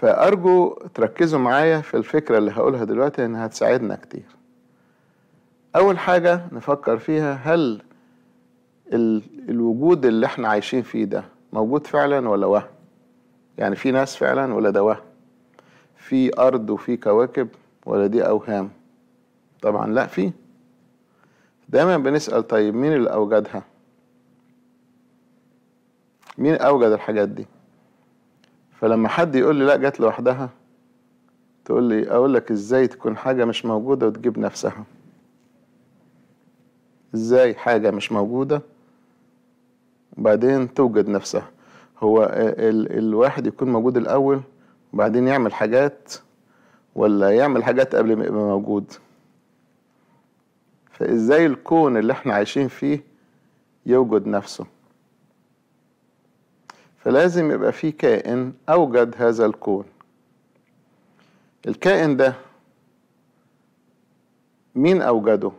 فأرجو تركزوا معايا في الفكرة اللي هقولها دلوقتي إنها هتساعدنا كتير. أول حاجة نفكر فيها هل ال- الوجود اللي إحنا عايشين فيه ده موجود فعلا ولا وهم؟ يعني في ناس فعلا ولا ده وهم؟ في أرض وفي كواكب ولا دي أوهام؟ طبعا لا في. دايما بنسأل طيب مين اللي أوجدها؟ مين أوجد الحاجات دي؟ فلما حد يقول لي لا جت لوحدها تقول لي أقول لك إزاي تكون حاجة مش موجودة وتجيب نفسها؟ إزاي حاجة مش موجودة وبعدين توجد نفسها؟ هو ال الواحد يكون موجود الأول وبعدين يعمل حاجات ولا يعمل حاجات قبل ما يبقى موجود؟ فإزاي الكون اللي إحنا عايشين فيه يوجد نفسه؟ فلازم يبقى في كائن أوجد هذا الكون. الكائن ده مين أوجده؟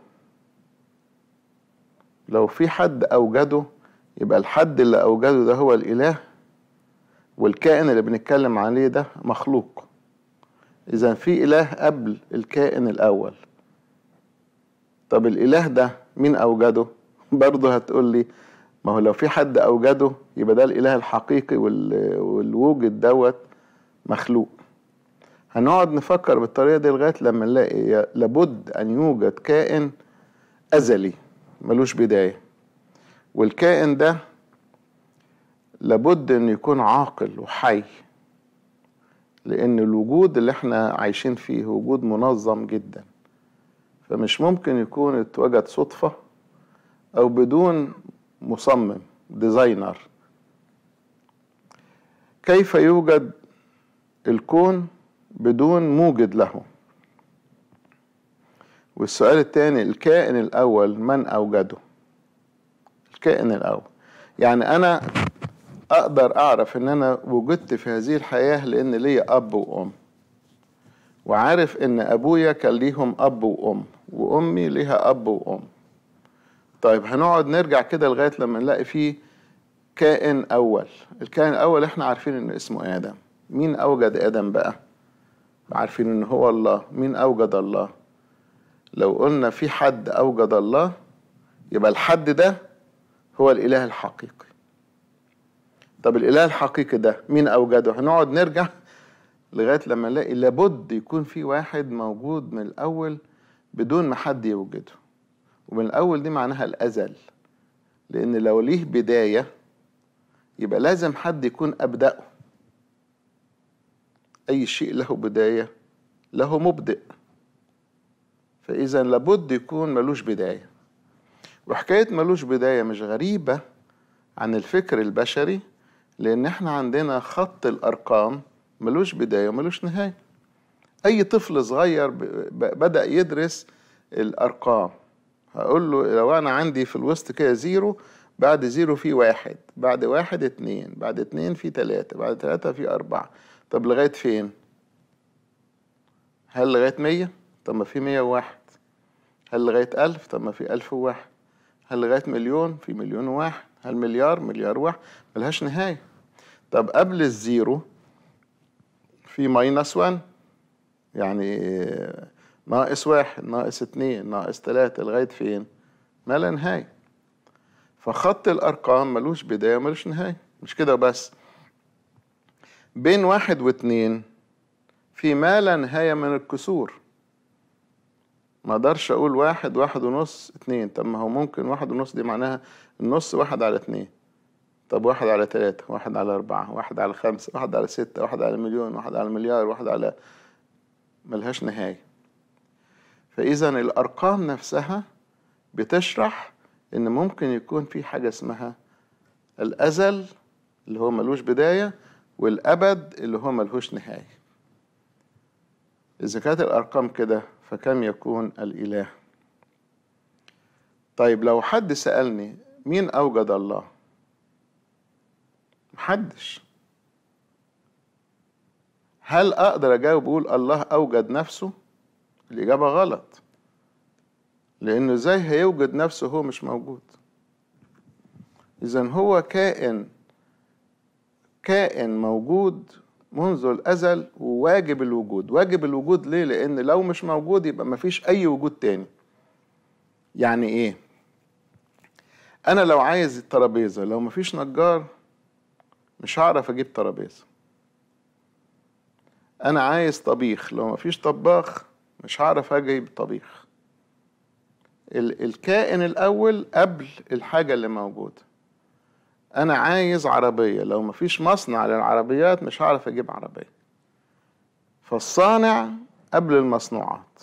لو في حد أوجده يبقى الحد اللي أوجده ده هو الإله والكائن اللي بنتكلم عليه ده مخلوق. إذا في إله قبل الكائن الأول. طب الإله ده مين أوجده؟ برضه هتقول لي ما هو لو في حد أوجده يبقى ده الإله الحقيقي وال- والوجد دوت مخلوق. هنقعد نفكر بالطريقة دي لغاية لما نلاقي لابد أن يوجد كائن أزلي ملوش بداية. والكائن ده لابد أن يكون عاقل وحي لأن الوجود اللي إحنا عايشين فيه وجود منظم جدا. فمش ممكن يكون اتوجد صدفة أو بدون مصمم ديزاينر كيف يوجد الكون بدون موجد له؟ والسؤال الثاني الكائن الأول من أوجده؟ الكائن الأول. يعني أنا أقدر أعرف إن أنا وجدت في هذه الحياة لأن ليا أب وأم. وعارف إن أبويا كان ليهم أب وأم وأمي ليها أب وأم. طيب هنقعد نرجع كده لغاية لما نلاقي فيه كائن أول. الكائن الأول إحنا عارفين إن اسمه آدم. مين أوجد آدم بقى؟ عارفين إن هو الله. مين أوجد الله؟ لو قلنا في حد أوجد الله يبقى الحد ده هو الإله الحقيقي. طب الإله الحقيقي ده مين أوجده؟ هنقعد نرجع لغاية لما نلاقي لابد يكون في واحد موجود من الأول بدون ما حد يوجده. ومن الأول دي معناها الأزل. لأن لو ليه بداية يبقى لازم حد يكون أبدأه. أي شيء له بداية له مبدئ. فإذا لابد يكون ملوش بداية. وحكاية ملوش بداية مش غريبة عن الفكر البشري لأن إحنا عندنا خط الأرقام ملوش بداية وملوش نهاية. أي طفل صغير بدأ يدرس الأرقام. هقول له لو أنا عندي في الوسط كده zero بعد zero في واحد بعد واحد اتنين بعد اتنين في تلاتة بعد تلاتة في أربعة طب لغاية فين؟ هل لغاية مية؟ طب ما في مية وواحد هل لغاية ألف؟ طب ما في ألف وواحد هل لغاية مليون؟ في مليون وواحد هل مليار؟ مليار واحد ملهاش نهاية طب قبل ال zero في minus 1 يعني ناقص واحد ناقص اتنين ناقص تلاتة لغاية فين؟ ما لا نهاية. فخط الأرقام ملوش بداية ملوش نهاية. مش كده بس. بين واحد واتنين في ما لا نهاية من الكسور. ما أقدرش أقول واحد واحد ونص اتنين. طب ما هو ممكن واحد ونص دي معناها النص واحد على اتنين. طب واحد على تلاتة واحد على أربعة واحد على خمسة واحد على ستة واحد على مليون واحد على مليار واحد على ملهاش نهاية. فإذا الأرقام نفسها بتشرح إن ممكن يكون في حاجة اسمها الأزل اللي هو ملوش بداية والأبد اللي هو ملهوش نهاية. إذا كانت الأرقام كده فكم يكون الإله؟ طيب لو حد سألني مين أوجد الله؟ محدش. هل أقدر أجاوب أقول الله أوجد نفسه؟ الإجابة غلط. لأنه إزاي هيوجد نفسه هو مش موجود؟ إذا هو كائن كائن موجود منذ الأزل وواجب الوجود. واجب الوجود ليه؟ لأن لو مش موجود يبقى مفيش أي وجود تاني. يعني إيه؟ أنا لو عايز الترابيزة لو مفيش نجار مش هعرف أجيب ترابيزة. أنا عايز طبيخ لو مفيش طباخ مش هعرف أجيب طبيخ ال- الكائن الأول قبل الحاجة اللي موجودة. أنا عايز عربية لو مفيش مصنع للعربيات مش هعرف أجيب عربية. فالصانع قبل المصنوعات.